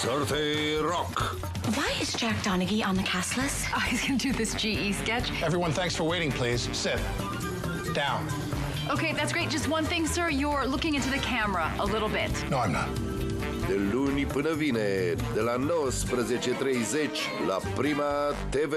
30 Rock. Why is Jack Donaghy on the cast list? Oh, he's gonna do this GE sketch. Everyone, thanks for waiting, please. Sit. Down. Okay, that's great. Just one thing, sir. You're looking into the camera a little bit. No, I'm not. De luni până vineri, de la 19.30 la Prima TV.